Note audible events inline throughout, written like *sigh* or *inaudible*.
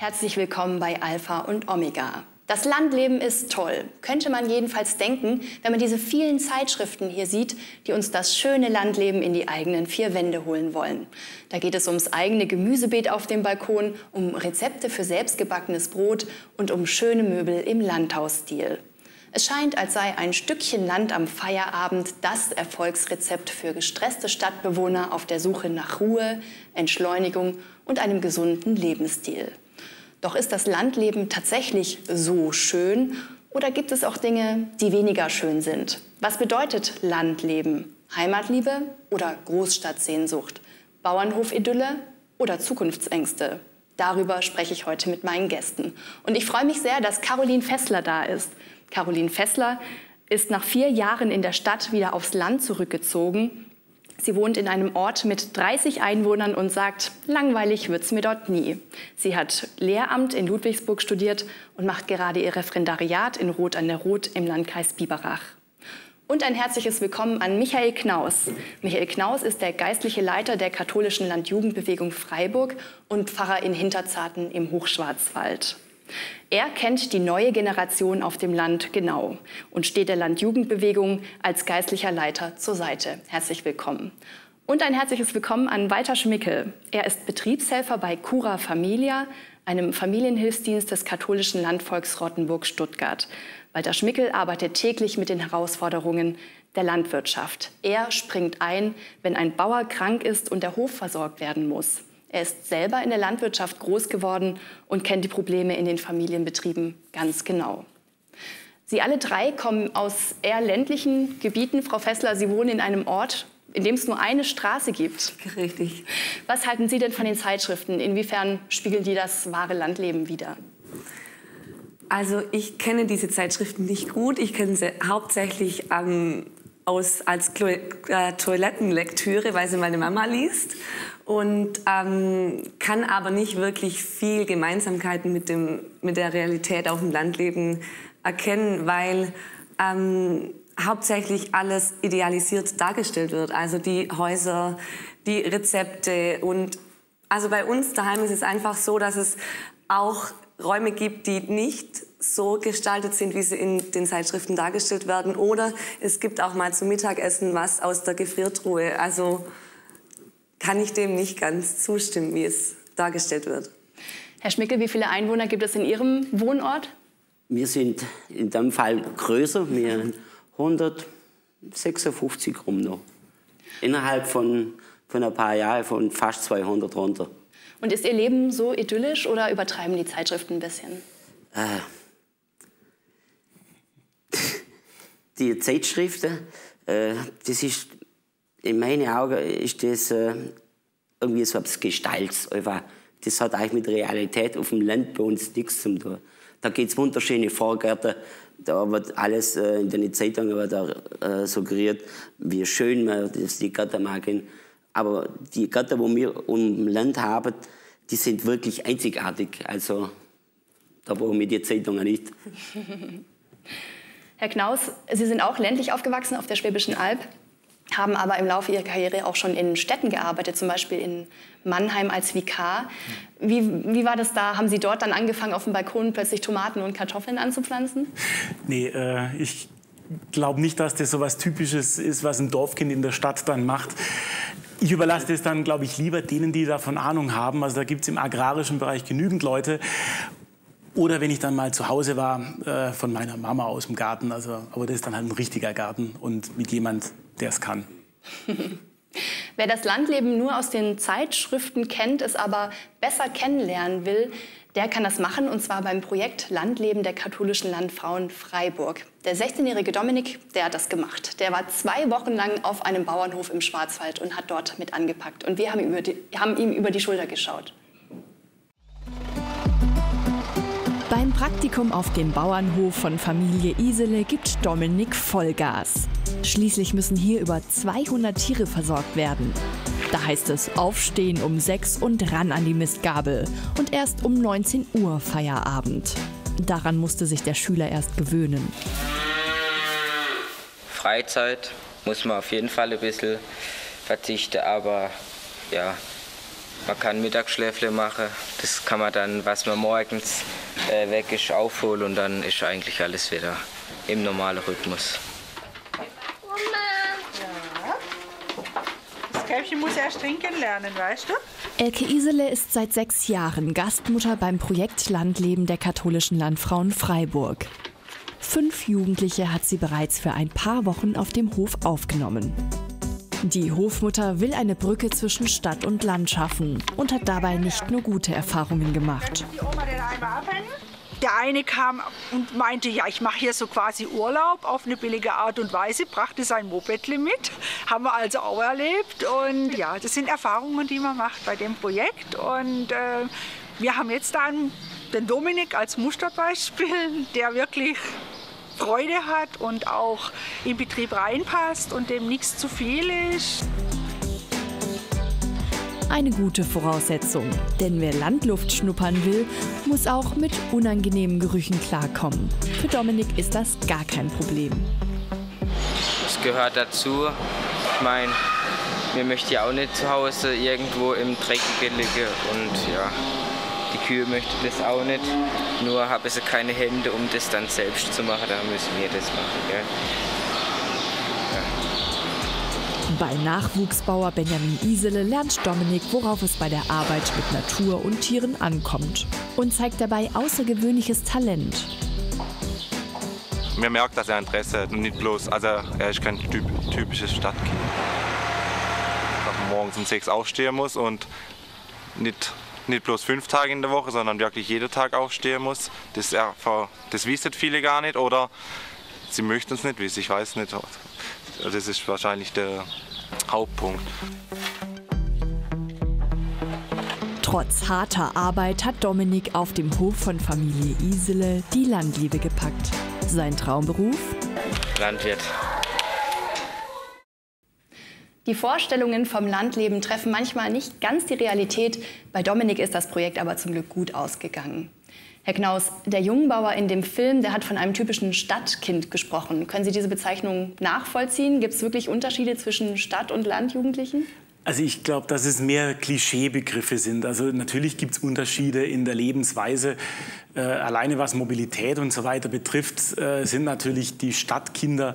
Herzlich willkommen bei Alpha und Omega. Das Landleben ist toll, könnte man jedenfalls denken, wenn man diese vielen Zeitschriften hier sieht, die uns das schöne Landleben in die eigenen vier Wände holen wollen. Da geht es ums eigene Gemüsebeet auf dem Balkon, um Rezepte für selbstgebackenes Brot und um schöne Möbel im Landhausstil. Es scheint, als sei ein Stückchen Land am Feierabend das Erfolgsrezept für gestresste Stadtbewohner auf der Suche nach Ruhe, Entschleunigung und einem gesunden Lebensstil. Doch ist das Landleben tatsächlich so schön oder gibt es auch Dinge, die weniger schön sind? Was bedeutet Landleben? Heimatliebe oder Großstadtsehnsucht? Bauernhofidylle oder Zukunftsängste? Darüber spreche ich heute mit meinen Gästen. Und ich freue mich sehr, dass Caroline Fessler da ist. Caroline Fessler ist nach vier Jahren in der Stadt wieder aufs Land zurückgezogen Sie wohnt in einem Ort mit 30 Einwohnern und sagt, langweilig wird es mir dort nie. Sie hat Lehramt in Ludwigsburg studiert und macht gerade ihr Referendariat in Rot an der Rot im Landkreis Biberach. Und ein herzliches Willkommen an Michael Knaus. Michael Knaus ist der geistliche Leiter der katholischen Landjugendbewegung Freiburg und Pfarrer in Hinterzarten im Hochschwarzwald. Er kennt die neue Generation auf dem Land genau und steht der Landjugendbewegung als geistlicher Leiter zur Seite. Herzlich willkommen. Und ein herzliches Willkommen an Walter Schmickel. Er ist Betriebshelfer bei Cura Familia, einem Familienhilfsdienst des katholischen Landvolks Rottenburg-Stuttgart. Walter Schmickel arbeitet täglich mit den Herausforderungen der Landwirtschaft. Er springt ein, wenn ein Bauer krank ist und der Hof versorgt werden muss. Er ist selber in der Landwirtschaft groß geworden und kennt die Probleme in den Familienbetrieben ganz genau. Sie alle drei kommen aus eher ländlichen Gebieten. Frau Fessler, Sie wohnen in einem Ort, in dem es nur eine Straße gibt. Richtig. Was halten Sie denn von den Zeitschriften? Inwiefern spiegeln die das wahre Landleben wider? Also ich kenne diese Zeitschriften nicht gut. Ich kenne sie hauptsächlich ähm, aus, als äh, Toilettenlektüre, weil sie meine Mama liest und ähm, kann aber nicht wirklich viel Gemeinsamkeiten mit, dem, mit der Realität auf dem Landleben erkennen, weil ähm, hauptsächlich alles idealisiert dargestellt wird. Also die Häuser, die Rezepte und also bei uns daheim ist es einfach so, dass es auch Räume gibt, die nicht so gestaltet sind, wie sie in den Zeitschriften dargestellt werden. Oder es gibt auch mal zum Mittagessen was aus der Gefriertruhe. Also kann ich dem nicht ganz zustimmen, wie es dargestellt wird. Herr Schmickel, wie viele Einwohner gibt es in Ihrem Wohnort? Wir sind in dem Fall größer, wir 156 rum noch. Innerhalb von, von ein paar Jahren von fast 200 runter. Und ist Ihr Leben so idyllisch oder übertreiben die Zeitschriften ein bisschen? Äh, *laughs* die Zeitschriften, äh, das ist in meinen Augen ist das äh, irgendwie so etwas Gestalts. Das hat eigentlich mit Realität auf dem Land bei uns nichts zu tun. Da gibt es wunderschöne Vorgärten, da wird alles äh, in den Zeitungen wird da, äh, suggeriert, wie schön man das, die Gärten mag. Aber die Gärten, die wir im Land haben, die sind wirklich einzigartig. Also da brauchen wir die Zeitungen nicht. *laughs* Herr Knaus, Sie sind auch ländlich aufgewachsen auf der Schwäbischen Alb haben aber im Laufe ihrer Karriere auch schon in Städten gearbeitet, zum Beispiel in Mannheim als Vikar. Wie, wie war das da? Haben Sie dort dann angefangen, auf dem Balkon plötzlich Tomaten und Kartoffeln anzupflanzen? Nee, äh, ich glaube nicht, dass das so was Typisches ist, was ein Dorfkind in der Stadt dann macht. Ich überlasse das dann, glaube ich, lieber denen, die davon Ahnung haben. Also da gibt es im agrarischen Bereich genügend Leute. Oder wenn ich dann mal zu Hause war, äh, von meiner Mama aus dem Garten. Also, aber das ist dann halt ein richtiger Garten und mit jemand, der es kann. *laughs* Wer das Landleben nur aus den Zeitschriften kennt, es aber besser kennenlernen will, der kann das machen und zwar beim Projekt Landleben der katholischen Landfrauen Freiburg. Der 16-jährige Dominik, der hat das gemacht. Der war zwei Wochen lang auf einem Bauernhof im Schwarzwald und hat dort mit angepackt. Und wir haben ihm über die, haben ihm über die Schulter geschaut. Beim Praktikum auf dem Bauernhof von Familie Isele gibt Dominik Vollgas. Schließlich müssen hier über 200 Tiere versorgt werden. Da heißt es aufstehen um 6 und ran an die Mistgabel und erst um 19 Uhr Feierabend. Daran musste sich der Schüler erst gewöhnen. Freizeit muss man auf jeden Fall ein bisschen verzichten, aber ja, Man kann Mittagsschläfle machen. Das kann man dann, was man morgens äh, weg ist, aufholen und dann ist eigentlich alles wieder im normalen Rhythmus. Kälbchen muss erst trinken lernen, weißt du? Elke Isele ist seit sechs Jahren Gastmutter beim Projekt Landleben der katholischen Landfrauen Freiburg. Fünf Jugendliche hat sie bereits für ein paar Wochen auf dem Hof aufgenommen. Die Hofmutter will eine Brücke zwischen Stadt und Land schaffen und hat dabei nicht nur gute Erfahrungen gemacht. Die Oma den Eimer abhängen? Der eine kam und meinte, ja, ich mache hier so quasi Urlaub auf eine billige Art und Weise, brachte sein Mopedle mit, haben wir also auch erlebt. Und ja, das sind Erfahrungen, die man macht bei dem Projekt. Und äh, wir haben jetzt dann den Dominik als Musterbeispiel, der wirklich Freude hat und auch in Betrieb reinpasst und dem nichts zu viel ist. Eine gute Voraussetzung, denn wer Landluft schnuppern will, muss auch mit unangenehmen Gerüchen klarkommen. Für Dominik ist das gar kein Problem. Das gehört dazu. Ich meine, mir möchte ja auch nicht zu Hause irgendwo im Dreckigen liegen und ja, die Kühe möchten das auch nicht. Nur haben sie keine Hände, um das dann selbst zu machen. Da müssen wir das machen. Gell? Bei Nachwuchsbauer Benjamin Isele lernt Dominik, worauf es bei der Arbeit mit Natur und Tieren ankommt und zeigt dabei außergewöhnliches Talent. Man merkt, dass er Interesse hat nicht bloß, also er ist kein typ, typisches Stadtkind. Dass man morgens um sechs aufstehen muss und nicht, nicht bloß fünf Tage in der Woche, sondern wirklich jeden Tag aufstehen muss. Das, das wissen viele gar nicht oder sie möchten es nicht wissen, ich weiß nicht. Das ist wahrscheinlich der Hauptpunkt. Trotz harter Arbeit hat Dominik auf dem Hof von Familie Isele die Landliebe gepackt. Sein Traumberuf? Landwirt. Die Vorstellungen vom Landleben treffen manchmal nicht ganz die Realität. Bei Dominik ist das Projekt aber zum Glück gut ausgegangen. Herr Knaus, der Jungbauer in dem Film, der hat von einem typischen Stadtkind gesprochen. Können Sie diese Bezeichnung nachvollziehen? Gibt es wirklich Unterschiede zwischen Stadt- und Landjugendlichen? Also ich glaube, dass es mehr Klischeebegriffe sind. Also natürlich gibt es Unterschiede in der Lebensweise. Äh, alleine was Mobilität und so weiter betrifft, äh, sind natürlich die Stadtkinder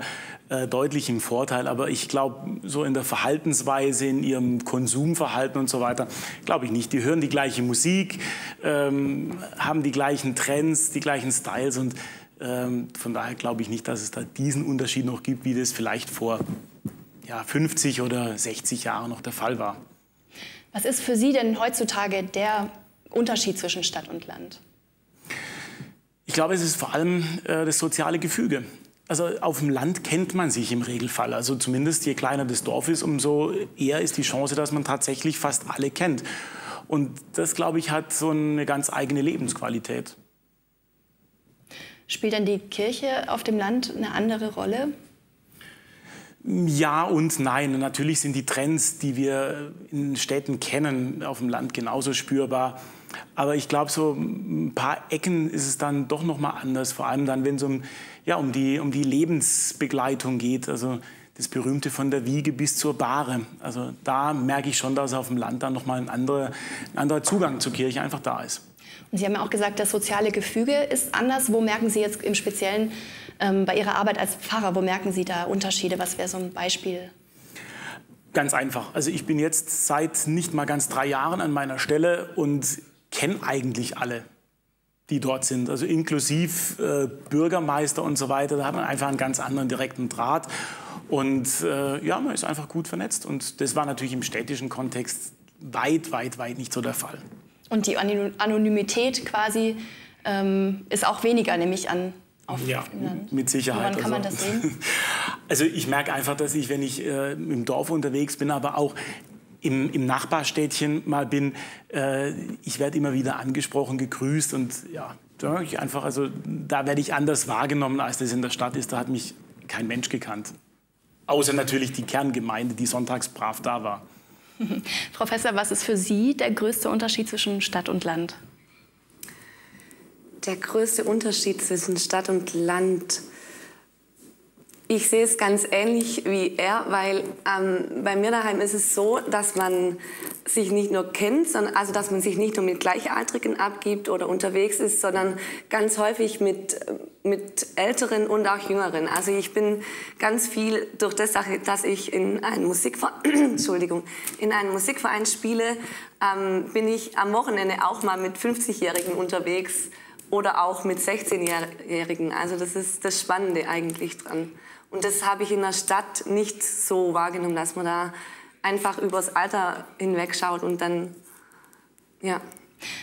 äh, deutlich im Vorteil. Aber ich glaube, so in der Verhaltensweise, in ihrem Konsumverhalten und so weiter, glaube ich nicht. Die hören die gleiche Musik, ähm, haben die gleichen Trends, die gleichen Styles und ähm, von daher glaube ich nicht, dass es da diesen Unterschied noch gibt, wie das vielleicht vor ja, 50 oder 60 Jahren noch der Fall war. Was ist für Sie denn heutzutage der Unterschied zwischen Stadt und Land? Ich glaube, es ist vor allem äh, das soziale Gefüge. Also auf dem Land kennt man sich im Regelfall. Also zumindest je kleiner das Dorf ist, umso eher ist die Chance, dass man tatsächlich fast alle kennt. Und das, glaube ich, hat so eine ganz eigene Lebensqualität. Spielt denn die Kirche auf dem Land eine andere Rolle? Ja und nein. Natürlich sind die Trends, die wir in Städten kennen, auf dem Land genauso spürbar. Aber ich glaube, so ein paar Ecken ist es dann doch noch mal anders. Vor allem dann, wenn es um, ja, um, die, um die Lebensbegleitung geht. Also das berühmte von der Wiege bis zur Bahre. Also da merke ich schon, dass auf dem Land dann noch mal ein anderer, ein anderer Zugang zur Kirche einfach da ist. Und Sie haben ja auch gesagt, das soziale Gefüge ist anders. Wo merken Sie jetzt im Speziellen ähm, bei Ihrer Arbeit als Pfarrer, wo merken Sie da Unterschiede? Was wäre so ein Beispiel? Ganz einfach. Also ich bin jetzt seit nicht mal ganz drei Jahren an meiner Stelle und kenne eigentlich alle, die dort sind. Also inklusive äh, Bürgermeister und so weiter. Da hat man einfach einen ganz anderen direkten Draht. Und äh, ja, man ist einfach gut vernetzt. Und das war natürlich im städtischen Kontext weit, weit, weit nicht so der Fall. Und die Anonymität quasi ähm, ist auch weniger, nämlich an auf ja, mit Sicherheit. Woran kann man das also sehen? *laughs* Also ich merke einfach, dass ich, wenn ich äh, im Dorf unterwegs bin, aber auch im, im Nachbarstädtchen mal bin, äh, ich werde immer wieder angesprochen, gegrüßt und ja, da, ich einfach, also, da werde ich anders wahrgenommen, als das in der Stadt ist. Da hat mich kein Mensch gekannt. Außer natürlich die Kerngemeinde, die sonntags brav da war. *laughs* Frau Fessler, was ist für Sie der größte Unterschied zwischen Stadt und Land? Der größte Unterschied zwischen Stadt und Land Ich sehe es ganz ähnlich wie er, weil ähm, bei mir daheim ist es so, dass man sich nicht nur kennt, sondern also dass man sich nicht nur mit Gleichaltrigen abgibt oder unterwegs ist, sondern ganz häufig mit, mit Älteren und auch Jüngeren. Also ich bin ganz viel durch das, dass ich in einem Musikverein, *clears throat* in einem Musikverein spiele, ähm, bin ich am Wochenende auch mal mit 50-Jährigen unterwegs oder auch mit 16-Jährigen. Also das ist das Spannende eigentlich dran. Und das habe ich in der Stadt nicht so wahrgenommen, dass man da einfach übers Alter hinwegschaut und dann, ja.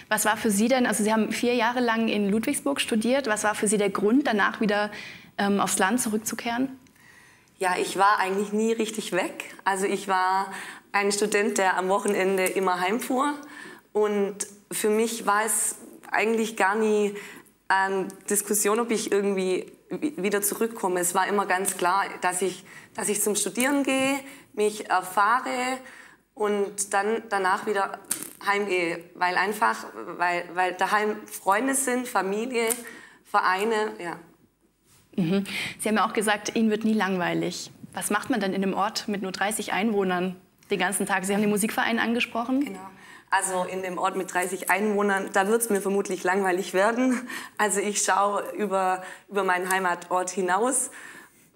Was war für Sie denn, also Sie haben vier Jahre lang in Ludwigsburg studiert, was war für Sie der Grund, danach wieder ähm, aufs Land zurückzukehren? Ja, ich war eigentlich nie richtig weg. Also ich war ein Student, der am Wochenende immer heimfuhr. Und für mich war es eigentlich gar nie eine Diskussion, ob ich irgendwie wieder zurückkomme. Es war immer ganz klar, dass ich, dass ich zum Studieren gehe, mich erfahre und dann danach wieder heimgehe, weil einfach, weil, weil daheim Freunde sind, Familie, Vereine, ja. Mhm. Sie haben ja auch gesagt, Ihnen wird nie langweilig. Was macht man denn in einem Ort mit nur 30 Einwohnern den ganzen Tag? Sie haben den Musikverein angesprochen. Genau. Also in dem Ort mit 30 Einwohnern, da wird es mir vermutlich langweilig werden. Also ich schaue über, über meinen Heimatort hinaus.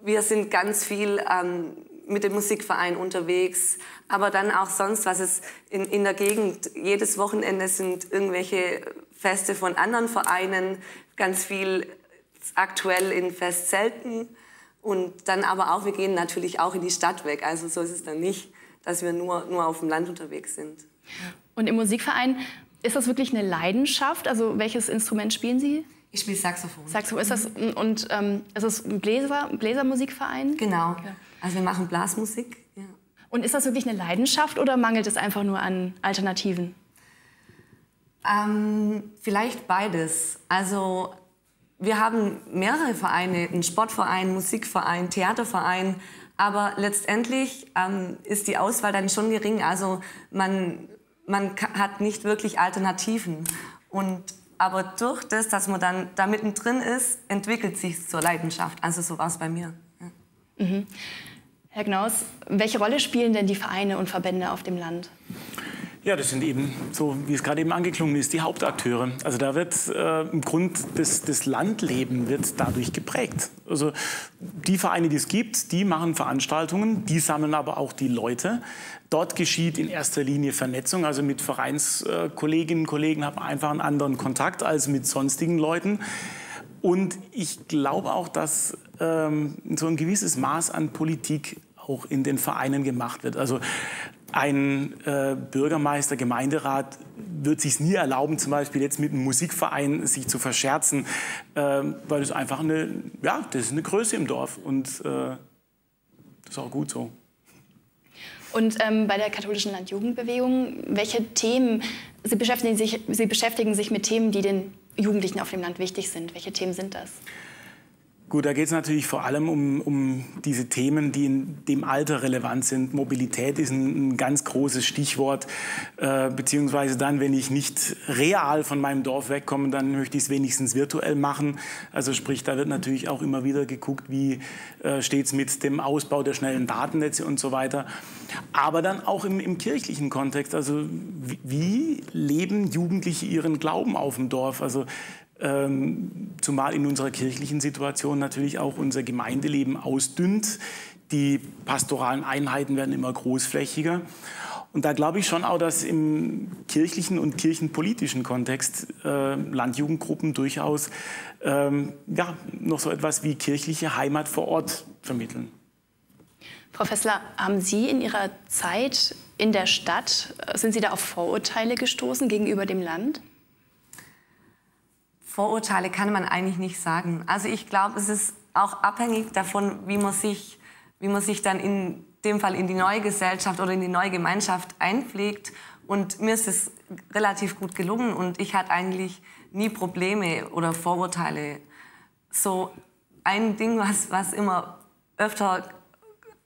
Wir sind ganz viel ähm, mit dem Musikverein unterwegs, aber dann auch sonst, was es in, in der Gegend, jedes Wochenende sind irgendwelche Feste von anderen Vereinen, ganz viel aktuell in Festzelten und dann aber auch, wir gehen natürlich auch in die Stadt weg. Also so ist es dann nicht, dass wir nur, nur auf dem Land unterwegs sind. Und im Musikverein, ist das wirklich eine Leidenschaft? Also welches Instrument spielen Sie? Ich spiele Saxophon. Saxophon. Ist das, und ähm, ist das ein Bläser, Bläsermusikverein? Genau. Okay. Also wir machen Blasmusik. Ja. Und ist das wirklich eine Leidenschaft oder mangelt es einfach nur an Alternativen? Ähm, vielleicht beides. Also wir haben mehrere Vereine, einen Sportverein, Musikverein, Theaterverein, aber letztendlich ähm, ist die Auswahl dann schon gering. Also man man hat nicht wirklich Alternativen. Und, aber durch das, dass man dann da mittendrin ist, entwickelt sich zur Leidenschaft. Also so war es bei mir. Ja. Mhm. Herr Gnaus, welche Rolle spielen denn die Vereine und Verbände auf dem Land? Ja, das sind eben, so wie es gerade eben angeklungen ist, die Hauptakteure. Also da wird äh, im Grund des, des Landleben wird dadurch geprägt. Also die Vereine, die es gibt, die machen Veranstaltungen, die sammeln aber auch die Leute. Dort geschieht in erster Linie Vernetzung. Also mit Vereinskolleginnen und Kollegen hat man einfach einen anderen Kontakt als mit sonstigen Leuten. Und ich glaube auch, dass ähm, so ein gewisses Maß an Politik auch in den Vereinen gemacht wird. Also ein äh, Bürgermeister, Gemeinderat wird sich nie erlauben, zum Beispiel jetzt mit einem Musikverein sich zu verscherzen, äh, weil es einfach eine, ja, das ist eine Größe im Dorf und äh, das ist auch gut so. Und ähm, bei der katholischen Landjugendbewegung, welche Themen, Sie beschäftigen, sich, Sie beschäftigen sich mit Themen, die den Jugendlichen auf dem Land wichtig sind. Welche Themen sind das? Gut, da geht es natürlich vor allem um, um diese Themen, die in dem Alter relevant sind. Mobilität ist ein, ein ganz großes Stichwort. Äh, beziehungsweise dann, wenn ich nicht real von meinem Dorf wegkomme, dann möchte ich es wenigstens virtuell machen. Also sprich, da wird natürlich auch immer wieder geguckt, wie äh, steht es mit dem Ausbau der schnellen Datennetze und so weiter. Aber dann auch im, im kirchlichen Kontext. Also wie, wie leben Jugendliche ihren Glauben auf dem Dorf? Also zumal in unserer kirchlichen Situation natürlich auch unser Gemeindeleben ausdünnt. Die pastoralen Einheiten werden immer großflächiger. Und da glaube ich schon auch, dass im kirchlichen und kirchenpolitischen Kontext äh, Landjugendgruppen durchaus ähm, ja, noch so etwas wie kirchliche Heimat vor Ort vermitteln. Frau Fessler, haben Sie in Ihrer Zeit in der Stadt, äh, sind Sie da auf Vorurteile gestoßen gegenüber dem Land? Vorurteile kann man eigentlich nicht sagen. Also ich glaube, es ist auch abhängig davon, wie man sich, wie man sich dann in dem Fall in die neue Gesellschaft oder in die neue Gemeinschaft einpflegt. Und mir ist es relativ gut gelungen und ich hatte eigentlich nie Probleme oder Vorurteile. So ein Ding, was, was immer öfter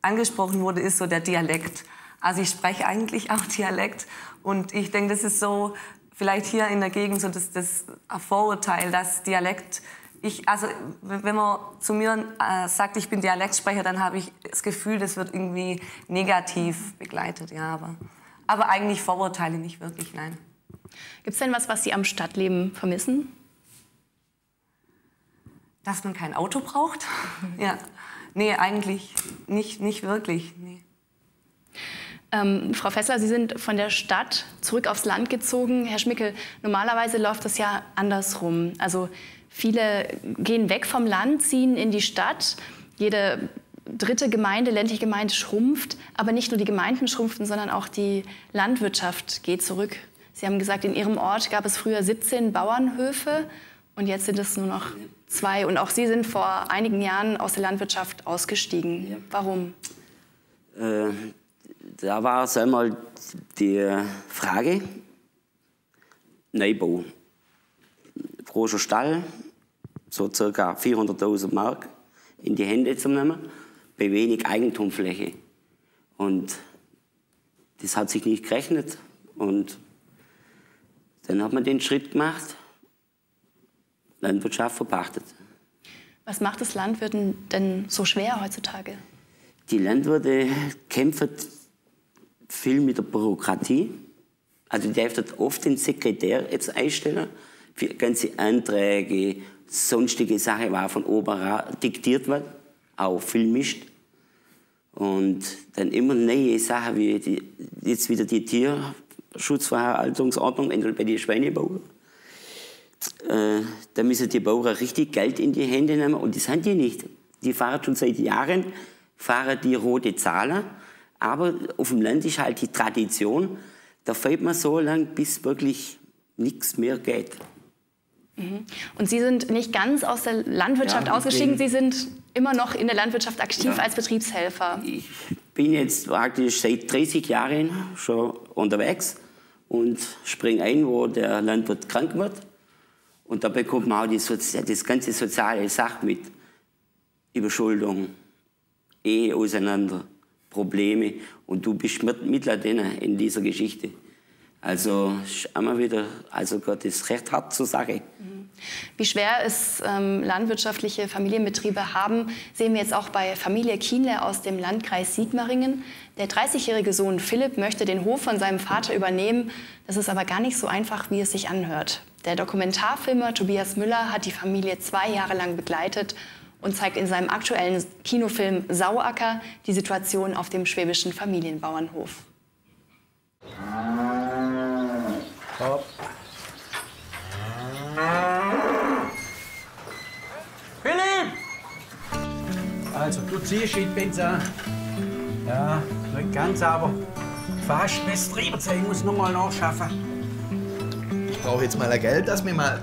angesprochen wurde, ist so der Dialekt. Also ich spreche eigentlich auch Dialekt und ich denke, das ist so vielleicht hier in der Gegend so das, das Vorurteil, dass Dialekt Ich, also, wenn man zu mir äh, sagt, ich bin Dialektsprecher, dann habe ich das Gefühl, das wird irgendwie negativ begleitet. Ja, aber, aber eigentlich Vorurteile nicht wirklich, nein. Gibt es denn was, was Sie am Stadtleben vermissen? Dass man kein Auto braucht? *laughs* ja. Nee, eigentlich nicht, nicht wirklich. Nee. Ähm, Frau Fessler, Sie sind von der Stadt zurück aufs Land gezogen. Herr Schmickel, normalerweise läuft das ja andersrum. Also viele gehen weg vom Land, ziehen in die Stadt. Jede dritte Gemeinde, ländliche Gemeinde schrumpft. Aber nicht nur die Gemeinden schrumpfen, sondern auch die Landwirtschaft geht zurück. Sie haben gesagt, in Ihrem Ort gab es früher 17 Bauernhöfe und jetzt sind es nur noch zwei. Und auch Sie sind vor einigen Jahren aus der Landwirtschaft ausgestiegen. Ja. Warum? Äh, da war es einmal die Frage, Neubau. Großer Stall, so ca. 400.000 Mark in die Hände zu nehmen, bei wenig Eigentumfläche. Und das hat sich nicht gerechnet. Und dann hat man den Schritt gemacht, Landwirtschaft verpachtet. Was macht das Landwirten denn so schwer heutzutage? Die Landwirte kämpfen viel mit der Bürokratie. Also die dürfen oft den Sekretär jetzt einstellen für ganze Anträge, sonstige Sachen, was von oben diktiert wird, auch viel mischt. Und dann immer neue Sachen, wie die, jetzt wieder die Tierschutzverhaltungsordnung bei den Schweinebauern. Äh, da müssen die Bauern richtig Geld in die Hände nehmen und das haben die nicht. Die fahren schon seit Jahren, fahren die rote Zahler aber auf dem Land ist halt die Tradition, da fällt man so lang, bis wirklich nichts mehr geht. Mhm. Und Sie sind nicht ganz aus der Landwirtschaft ja, ausgestiegen, Sie sind immer noch in der Landwirtschaft aktiv ja, als Betriebshelfer. Ich bin jetzt praktisch seit 30 Jahren schon unterwegs und springe ein, wo der Landwirt krank wird. Und da bekommt man auch das ganze soziale Sach mit. Überschuldung, Ehe auseinander, Probleme und du bist mittendrin in dieser Geschichte. Also einmal wieder, also Gott ist recht hart zur Sache. Mhm. Wie schwer es ähm, landwirtschaftliche Familienbetriebe haben, sehen wir jetzt auch bei Familie Kienle aus dem Landkreis Sigmaringen. Der 30-jährige Sohn Philipp möchte den Hof von seinem Vater übernehmen. Das ist aber gar nicht so einfach, wie es sich anhört. Der Dokumentarfilmer Tobias Müller hat die Familie zwei Jahre lang begleitet und zeigt in seinem aktuellen Kinofilm Sauacker die Situation auf dem schwäbischen Familienbauernhof. Stopp. Philipp! Also, du ziehst in Benzer. Ja, nicht ganz, aber fast bis Ich muss noch mal nachschaffen. Ich brauche jetzt mal Geld, dass wir mal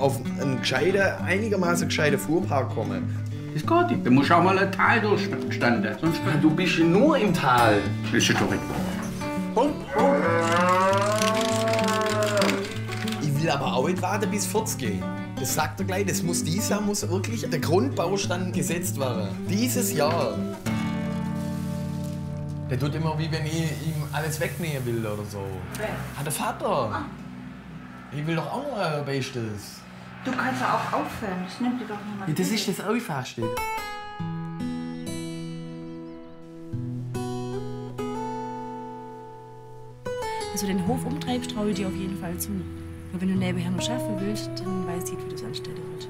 auf einen gescheiten, einigermaßen gescheiten Fuhrpark kommen. Das geht nicht. Du musst auch mal ein Tal durchstanden. Sonst du bist ja nur im Tal. Ist doch nicht wahr. Und? Ich will aber auch nicht warten bis 40 gehen. Das sagt er gleich, das muss dieses Jahr muss wirklich der Grundbaustand gesetzt werden. Dieses Jahr. Der tut immer wie wenn ich ihm alles wegnehmen will oder so. Wer? Ah, der Vater. Ah. Ich will doch auch noch euer Bestes. Du kannst ja auch aufhören. Das nimmt dir doch niemand. Ja, das ist das Einfachste. Also den Hof umtreibst, traue ich dir auf jeden Fall zu. Aber wenn du nebenher noch schaffen willst, dann weiß ich, wie du das anstellen willst.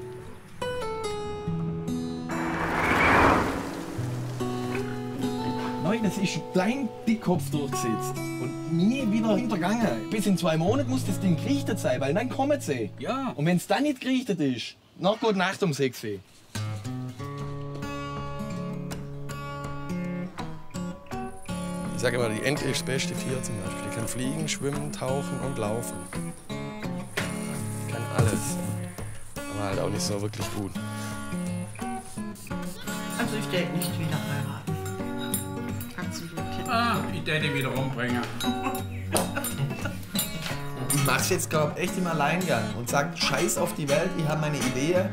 Das ist dein Dickkopf durchgesetzt. Und nie wieder hintergangen. Bis in zwei Monaten muss das Ding gerichtet sein, weil dann kommen sie. Ja. Und wenn es dann nicht gerichtet ist, nach gute Nacht um 6 Uhr. Ich sage immer, die Ente ist das beste Tier zum Beispiel. Die kann fliegen, schwimmen, tauchen und laufen. Kann alles. Aber halt auch nicht so wirklich gut. Also ich denke nicht wieder heiraten. Ah, ich werde wieder umbringen. Ich mach's jetzt, glaub echt im Alleingang und sag Scheiß auf die Welt, ich habe meine Idee.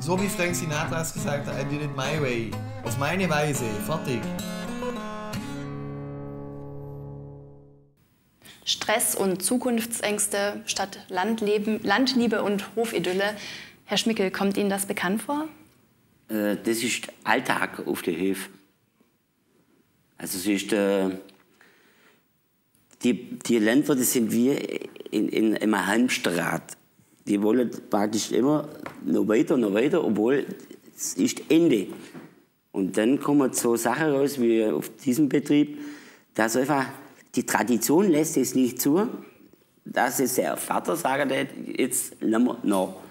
So wie Frank Sinatra es gesagt hat, I did it my way. Auf meine Weise. Fertig. Stress und Zukunftsängste statt Landleben, Landliebe und Hofidylle. Herr Schmickel, kommt Ihnen das bekannt vor? Äh, das ist Alltag auf der Höfe. Also es ist, äh, die, die Landwirte sind wie in, in, in einem Hamsterrad. Die wollen praktisch immer noch weiter, noch weiter, obwohl es ist Ende. Und dann kommen so Sachen raus wie auf diesem Betrieb, dass einfach die Tradition lässt es nicht zu, dass es der Vater wird, jetzt lassen wir noch.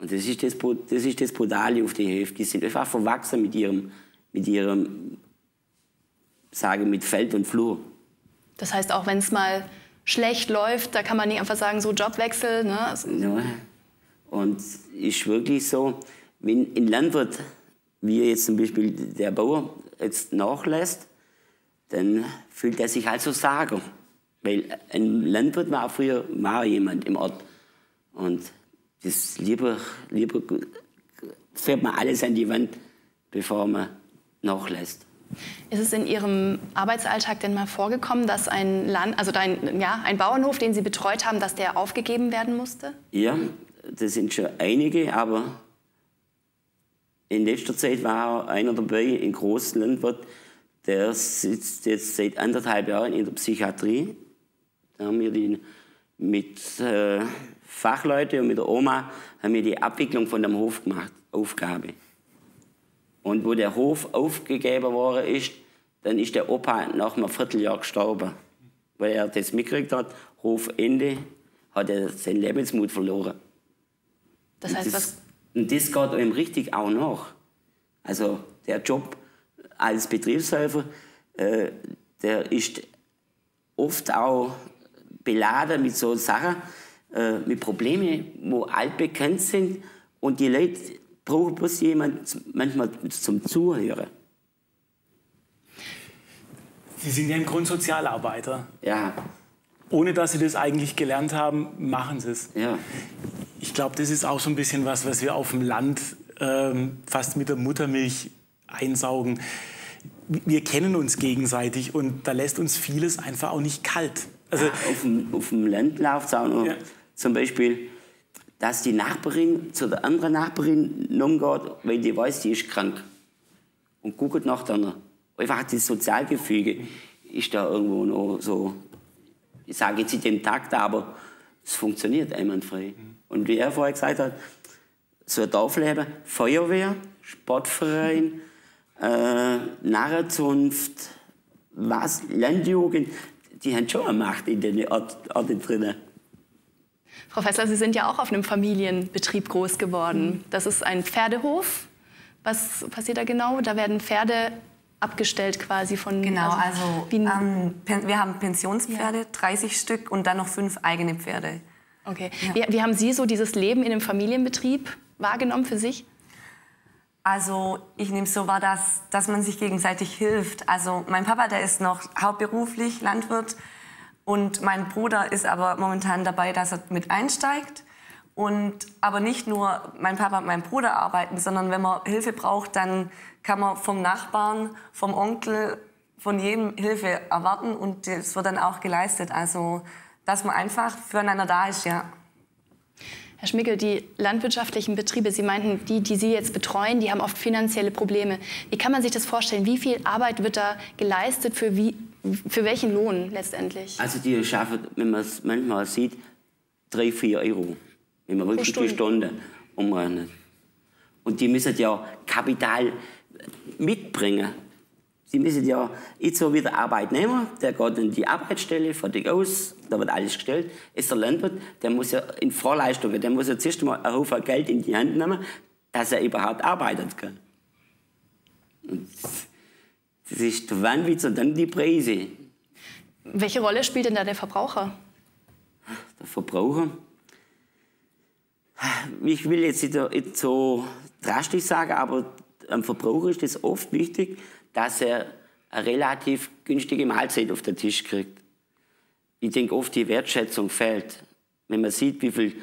Und das ist das, das ist das Brutale auf die Höfe. Die sind einfach verwachsen mit ihrem, mit ihrem, sage mit Feld und Flur. Das heißt, auch wenn es mal schlecht läuft, da kann man nicht einfach sagen, so Jobwechsel. Ne? Ja. Und ist wirklich so, wenn ein Landwirt, wie jetzt zum Beispiel der Bauer, jetzt nachlässt, dann fühlt er sich halt so Sager. Weil ein Landwirt war früher war jemand im Ort. Und das lieber, lieber fährt man alles an die Wand, bevor man nachlässt. Ist es in Ihrem Arbeitsalltag denn mal vorgekommen, dass ein Land, also ein, ja, ein Bauernhof, den Sie betreut haben, dass der aufgegeben werden musste? Ja, das sind schon einige, aber in letzter Zeit war einer dabei, ein großer Landwirt, der sitzt jetzt seit anderthalb Jahren in der Psychiatrie. Da haben wir den mit äh, Fachleuten und mit der Oma haben wir die Abwicklung von dem Hof gemacht, Aufgabe. Und wo der Hof aufgegeben worden ist, dann ist der Opa nach einem Vierteljahr gestorben. Weil er das mitgekriegt hat, Hofende, hat er seinen Lebensmut verloren. Das heißt, und das, was. Und das geht ihm richtig auch nach. Also der Job als Betriebshelfer, äh, der ist oft auch beladen mit so Sachen, äh, mit Problemen, wo altbekannt sind und die Leute brauchen bloß jemand manchmal zum Zuhören. Sie sind ja im Grund Sozialarbeiter. Ja. Ohne dass Sie das eigentlich gelernt haben, machen Sie es. Ja. Ich glaube, das ist auch so ein bisschen was, was wir auf dem Land ähm, fast mit der Muttermilch einsaugen. Wir kennen uns gegenseitig und da lässt uns vieles einfach auch nicht kalt. Also ja, auf, dem, auf dem Land läuft es auch noch. Ja. Zum Beispiel, dass die Nachbarin zu der anderen Nachbarin geht, weil die weiß, die ist krank. Und guckt nach der Einfach das Sozialgefüge ist da irgendwo noch so, ich sage jetzt nicht den Takt, aber es funktioniert einwandfrei. Und wie er vorher gesagt hat, so ein Dorfleben, Feuerwehr, Sportverein, äh, Narrenzunft, was, Landjugend, die haben schon eine Macht in den Orten drinnen. Frau Fessler, Sie sind ja auch auf einem Familienbetrieb groß geworden. Das ist ein Pferdehof. Was passiert da genau? Da werden Pferde abgestellt quasi von... Genau, also, ähm, wir haben Pensionspferde, ja. 30 Stück und dann noch fünf eigene Pferde. Okay. Ja. Wie, wie haben Sie so dieses Leben in einem Familienbetrieb wahrgenommen für sich? Also ich nehme es so wahr, dass, dass man sich gegenseitig hilft. Also mein Papa, der ist noch hauptberuflich Landwirt und mein Bruder ist aber momentan dabei, dass er mit einsteigt. Und aber nicht nur mein Papa und mein Bruder arbeiten, sondern wenn man Hilfe braucht, dann kann man vom Nachbarn, vom Onkel, von jedem Hilfe erwarten und das wird dann auch geleistet. Also dass man einfach füreinander da ist, ja. Herr Schmickel, die landwirtschaftlichen Betriebe, Sie meinten, die, die Sie jetzt betreuen, die haben oft finanzielle Probleme. Wie kann man sich das vorstellen? Wie viel Arbeit wird da geleistet für, wie, für welchen Lohn letztendlich? Also die schaffen, wenn man es manchmal sieht, drei, vier Euro. Wenn man wirklich Stunde. die Stunde umrechnet. Und die müssen ja Kapital mitbringen. Sie müssen ja jetzt so wie der Arbeitnehmer, der geht in die Arbeitsstelle, fertig aus, da wird alles gestellt. Ist der Landwirt, der muss ja in Vorleistungen, der muss ja zuerst mal einen Haufen Geld in die Hand nehmen, dass er überhaupt arbeiten kann. Und das ist der Wahnwitz und dann die Preise. Welche Rolle spielt denn da der Verbraucher? Der Verbraucher? Ich will jetzt nicht so drastisch sagen, aber am Verbraucher ist es oft wichtig, dass er eine relativ günstige Mahlzeit auf den Tisch kriegt. Ich denke oft, die Wertschätzung fehlt. Wenn man sieht, wie viel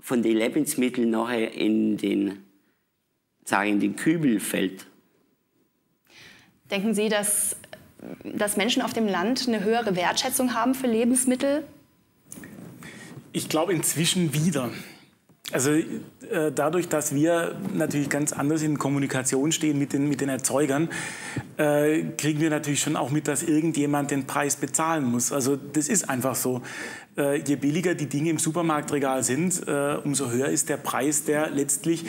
von den Lebensmitteln nachher in den, sagen, in den Kübel fällt. Denken Sie, dass, dass Menschen auf dem Land eine höhere Wertschätzung haben für Lebensmittel? Ich glaube inzwischen wieder. Also äh, dadurch, dass wir natürlich ganz anders in Kommunikation stehen mit den, mit den Erzeugern, äh, kriegen wir natürlich schon auch mit, dass irgendjemand den Preis bezahlen muss. Also das ist einfach so. Äh, je billiger die Dinge im Supermarktregal sind, äh, umso höher ist der Preis, der letztlich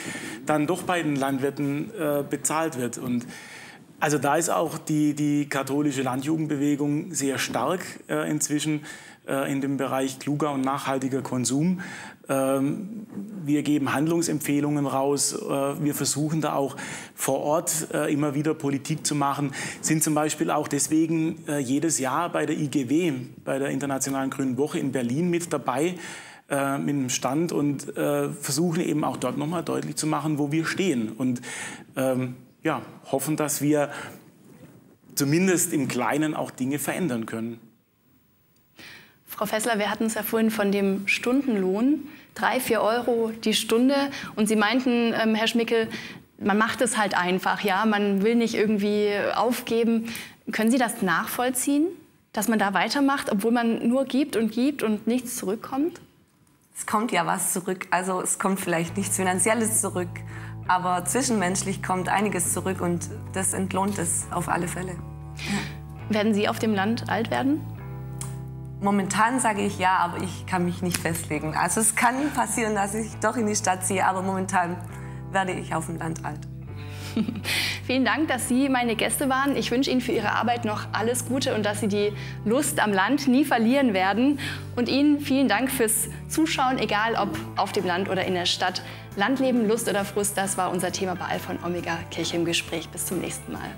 dann doch bei den Landwirten äh, bezahlt wird. Und also da ist auch die, die katholische Landjugendbewegung sehr stark äh, inzwischen äh, in dem Bereich kluger und nachhaltiger Konsum. Ähm, wir geben Handlungsempfehlungen raus. Äh, wir versuchen da auch vor Ort äh, immer wieder Politik zu machen. Sind zum Beispiel auch deswegen jedes Jahr bei der IGW, bei der Internationalen Grünen Woche in Berlin mit dabei mit einem Stand und versuchen eben auch dort nochmal deutlich zu machen, wo wir stehen. Und ähm, ja, hoffen, dass wir zumindest im Kleinen auch Dinge verändern können. Frau Fessler, wir hatten es ja vorhin von dem Stundenlohn, drei, vier Euro die Stunde. Und Sie meinten, ähm, Herr Schmickel, man macht es halt einfach, ja, man will nicht irgendwie aufgeben. Können Sie das nachvollziehen, dass man da weitermacht, obwohl man nur gibt und gibt und nichts zurückkommt? Es kommt ja was zurück. Also es kommt vielleicht nichts Finanzielles zurück, aber zwischenmenschlich kommt einiges zurück und das entlohnt es auf alle Fälle. Werden Sie auf dem Land alt werden? Momentan sage ich ja, aber ich kann mich nicht festlegen. Also es kann passieren, dass ich doch in die Stadt ziehe, aber momentan werde ich auf dem Land alt. *laughs* Vielen Dank, dass Sie meine Gäste waren. Ich wünsche Ihnen für Ihre Arbeit noch alles Gute und dass Sie die Lust am Land nie verlieren werden. Und Ihnen vielen Dank fürs Zuschauen, egal ob auf dem Land oder in der Stadt. Landleben, Lust oder Frust, das war unser Thema bei Alpha und Omega Kirche im Gespräch. Bis zum nächsten Mal.